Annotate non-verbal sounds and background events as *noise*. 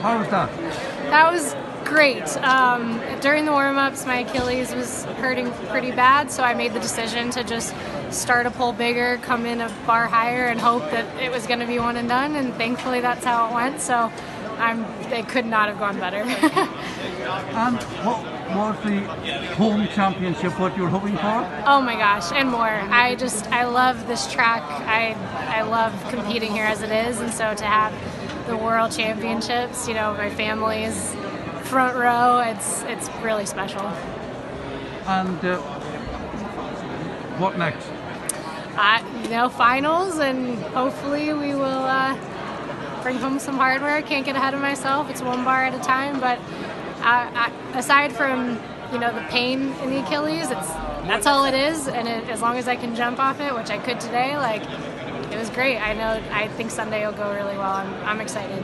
how was that? That was great. Um, during the warm ups, my Achilles was hurting pretty bad, so I made the decision to just start a pole bigger, come in a bar higher, and hope that it was going to be one and done. And thankfully, that's how it went. So I'm, it could not have gone better. *laughs* and what was the home championship what you were hoping for? Oh my gosh, and more. I just I love this track. I I love competing here as it is, and so to have the world championships, you know, my family's front row. It's it's really special. And uh, what next? Uh, you know, finals, and hopefully we will uh, bring home some hardware. Can't get ahead of myself. It's one bar at a time, but aside from you know the pain in the Achilles, it's that's all it is. And it, as long as I can jump off it, which I could today, like it was great. I know I think Sunday will go really well. I'm, I'm excited.